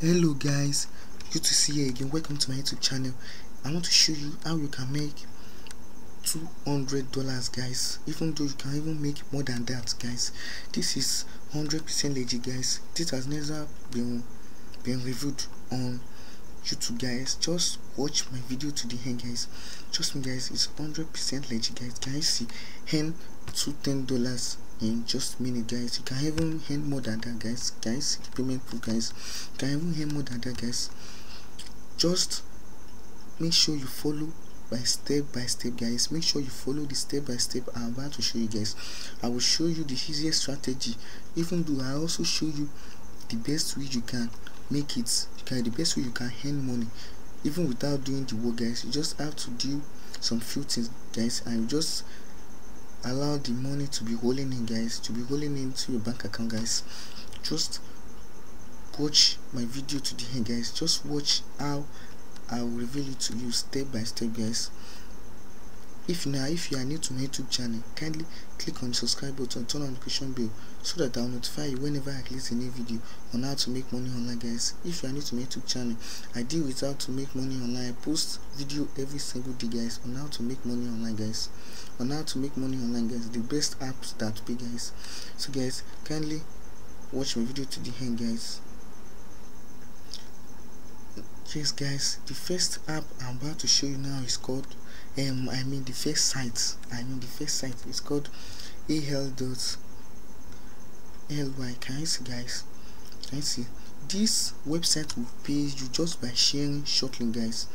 hello guys. Good to see you again. Welcome to my youtube channel. I want to show you how you can make 200 dollars guys. Even though you can even make more than that guys. This is 100 percent legit guys. This has never been been reviewed on youtube guys. Just watch my video to the end guys. Trust me guys it's 100 percent legit guys. Can you see? Hand two ten dollars in just minute guys. You can even hand more than that guys. Guys payment proof guys. You can even hand more than that guys. Just make sure you follow by step by step guys. Make sure you follow the step by step i'm about to show you guys. I will show you the easiest strategy. Even though i also show you the best way you can make it okay? The best way you can earn money. Even without doing the work guys you just have to do some few things guys. And just allow the money to be rolling in guys to be rolling into your bank account guys. Just watch my video to the end guys. Just watch how i will reveal it to you step by step guys. If now if you are new to my youtube channel kindly click on the subscribe button turn on the notification bell so that i'll notify you whenever i release a new video on how to make money online guys. If you are new to my youtube channel i deal with how to make money online. I post video every single day guys on how to make money online guys on how to make money online guys. The best apps that pay guys. So guys kindly watch my video to the end guys. Yes guys the first app i'm about to show you now is called um i mean the first site. I mean the first site is called al dot ly can you see guys? Can you see? This website will pay you just by sharing short link guys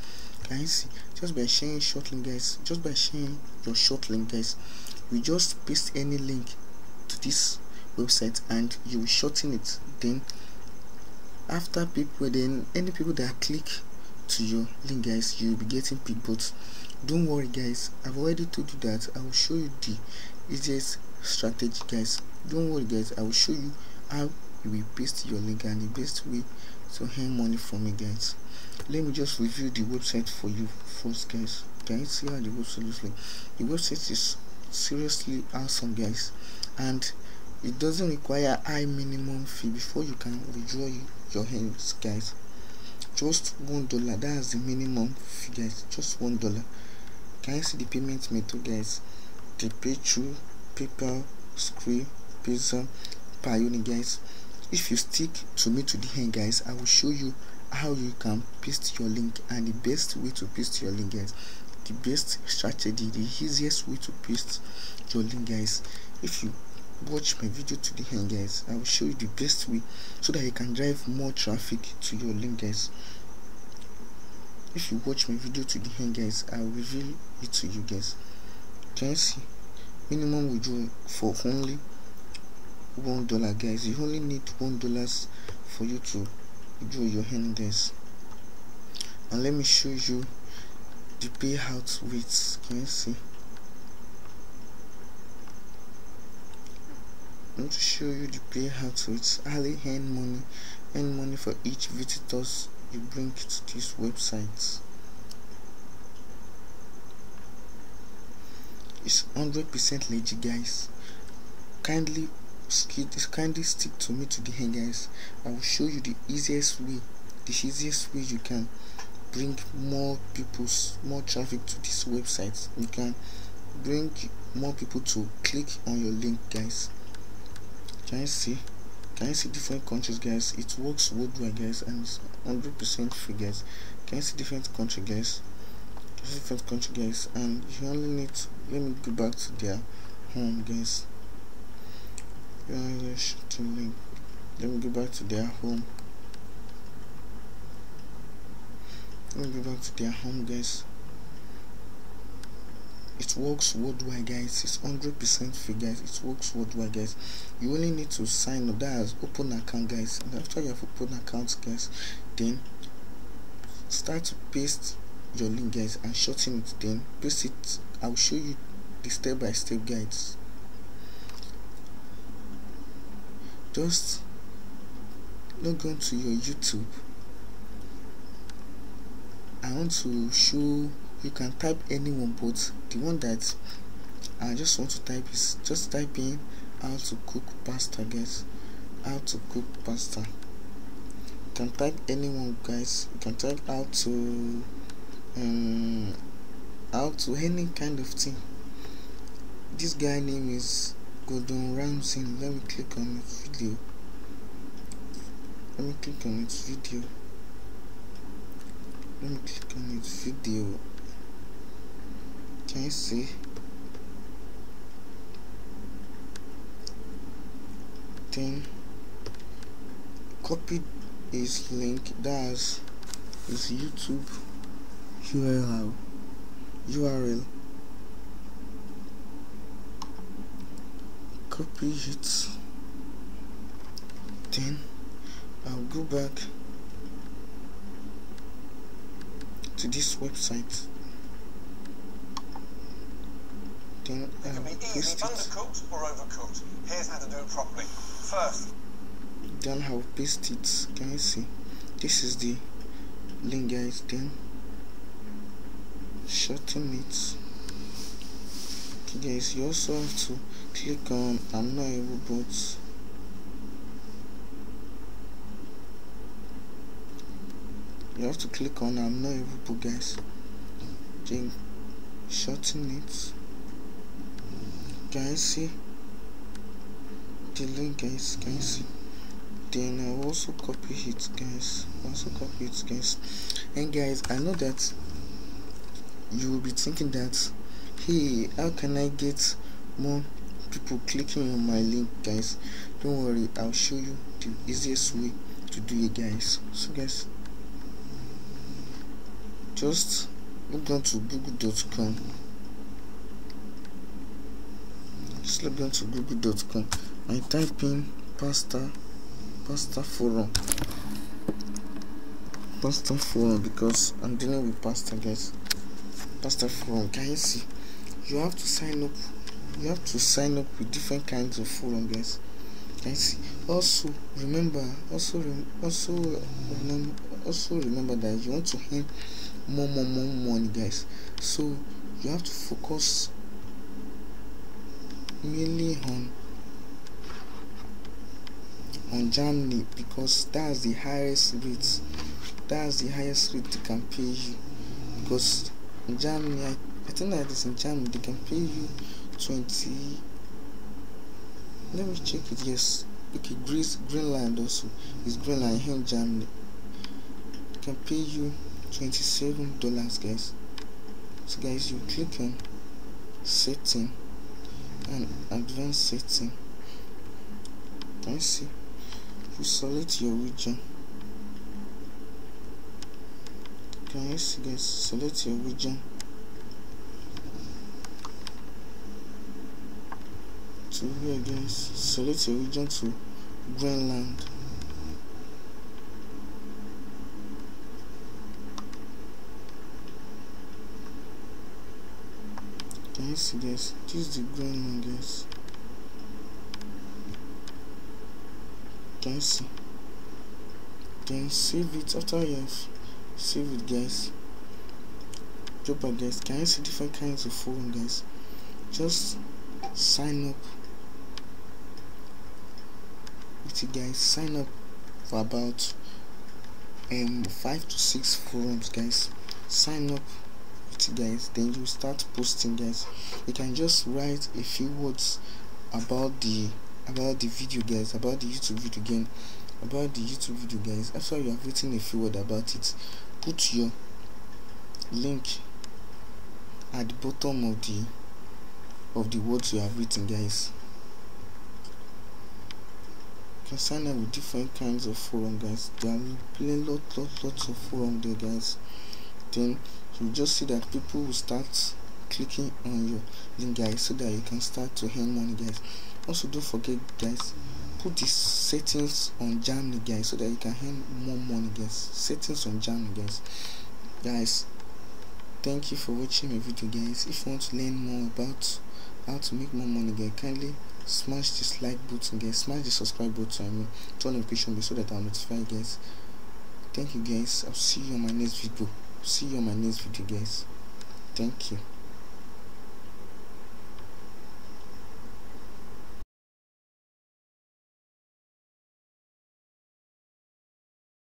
can you see? Just by sharing short link guys just by sharing your short link guys you just paste any link to this website and you shorten it. Then after people then any people that click to your link guys you'll be getting paid. But don't worry guys i've already told you that i will show you the easiest strategy guys. Don't worry guys i will show you how you will paste your link and the best way to earn money from it guys. Let me just review the website for you first guys. You see how the website looks like? The website is seriously awesome guys. And it doesn't require high minimum fee before you can withdraw your hands guys. Just one dollar. That's the minimum fee guys. Just one dollar. Can you see the payment method guys? The pay through paypal Skrill pizza per unit guys if you stick to me to the end guys i will show you how you can paste your link and the best way to paste your link guys. The best strategy the easiest way to paste your link guys. If you watch my video to the end guys i will show you the best way so that you can drive more traffic to your link guys. If you watch my video to the end guys i will reveal it to you guys. Can you see minimum withdrawal for only one dollar guys. You only need one dollars for you to withdraw your hand guys and let me show you the payout rates can you see? I want to show you the payout rates early hand money earn money for each visitors you bring to this website. It's 100% legit guys. Kindly kindly stick to me to the end guys. I will show you the easiest way the easiest way you can bring more people more traffic to this website. You can bring more people to click on your link guys. Can you see? Can you see different countries guys? It works worldwide guys and it's 100 percent free guys. Can you see different country guys? Different country guys? And you only need let me go back to their home guys link let me go back to their home. Let me go back to their home guys. It works worldwide guys. It's 100 percent free guys. It works worldwide guys. You only need to sign up. Is open account guys. And after you have open account guys then start to paste your link guys and shorten it then. Paste it. I'll show you the step-by-step -step guides just log on to your youtube. I want to show you can type anyone but the one that i just want to type is just type in how to cook pasta guys. How to cook pasta. Can type anyone guys. You can type how to um how to any kind of thing. This guy name is Gordon Ramsay. Let me click on his video. Let me click on its video. Let me click on its video. Can you see? Then copy his link. That's his youtube url url copy it then I'll go back to this website. Then I'll paste it. undercooked or overcooked. Here's how to do it properly. First, then I'll paste it. Can you see? This is the link guys. Then shorten it. Okay guys you also have to click on I'm not able but you have to click on I'm not able guys. Then shorten it. Can you see? The link guys can you see then I'll also copy it guys. Also copy it guys. And guys I know that you will be thinking that hey how can I get more people clicking on my link guys. Don't worry I'll show you the easiest way to do it guys. So guys just log on to google.com just log on to google.com and type in pasta pasta forum. Pasta forum because i'm dealing with pasta guys. Pasta forum can you see you have to sign up you have to sign up with different kinds of forum guys. Also remember also also remember also remember that you want to earn more more more money guys. So you have to focus mainly on on Germany because that's the highest rate that's the highest rate they can pay you because in Germany I, I think that is in Germany they can pay you 20 let me check it yes okay Greece Greenland also is Greenland here in Germany. Can pay you 27 dollars guys. So guys you click on setting and advanced setting. You see. You select your region. Can you see guys? Select your region to here guys. Select your region to Greenland. Can you see guys? This is the Greenland guys. Can you see? Then save it? After you have save it guys. Out guys. Can you see different kinds of forum guys? Just sign up you guys sign up for about um five to six forums guys. Sign up guys then you start posting guys. You can just write a few words about the about the video guys about the youtube video again about the youtube video guys. After you have written a few words about it put your link at the bottom of the of the words you have written guys you can sign up with different kinds of forum guys. There are plenty lot, lot lots of forum there guys. Then you just see that people will start clicking on your link guys so that you can start to earn money guys. Also don't forget guys put the settings on Germany guys so that you can earn more money guys. Settings on Germany guys. Guys thank you for watching my video guys. If you want to learn more about how to make more money guys kindly smash this like button guys. Smash the subscribe button I mean. Turn notification bell so that I'll notify guys. Thank you guys. I'll see you on my next video. See you on my next video guys. Thank you